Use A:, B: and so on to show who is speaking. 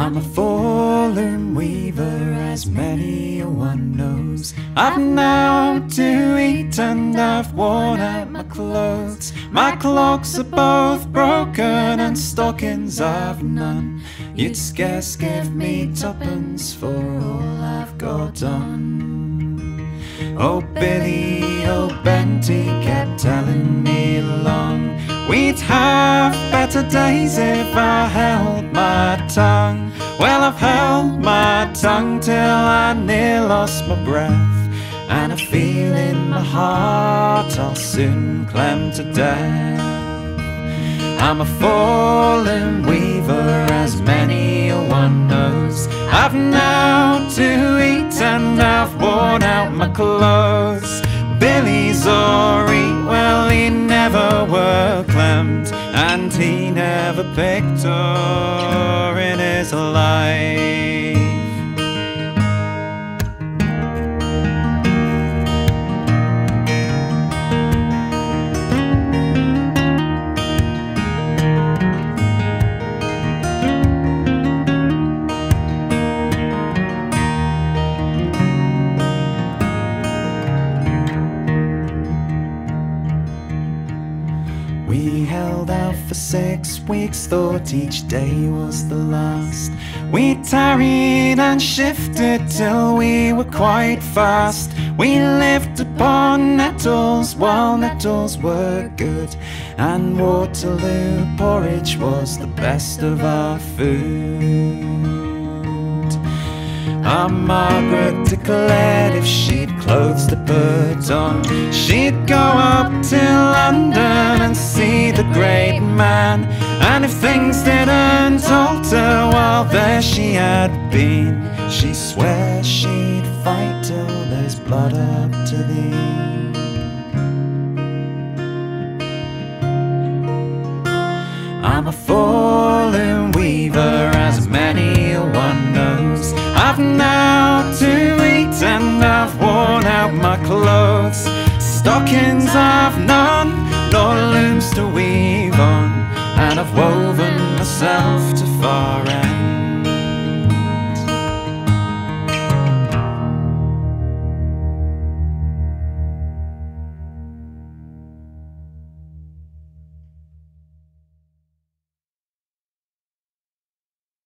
A: I'm a four-loom weaver, as many a one knows. I've now to eat and I've worn out my clothes. My clogs are both broken and stockings I've none. You'd scarce give me tuppence for all I've got on. Oh Billy, oh Benty kept telling me along We'd have better days if I held my tongue. Well I've held my tongue till I near lost my breath. And I feel in my heart I'll soon climb to death. I'm a four-loom weaver as many a one knows. I've now to eat and I've worn out my clothes. Billy's never And he never picked her in his life We held out for six weeks, thought each day was the last. We tarried and shifted till we were quite fast. We lived upon nettles while nettles were good, and Waterloo porridge was the best of our food. Our Margaret declared if she'd clothes to put on, she'd go up to London and the great man. And if things didn't alter while there she had been, she swears she'd fight till there's blood up to thee. I'm a four-loom weaver, as many one knows. I've now to eat and I've worn out my clothes. Stockings I've none, nor looms to weave on, and I've woven myself to far end.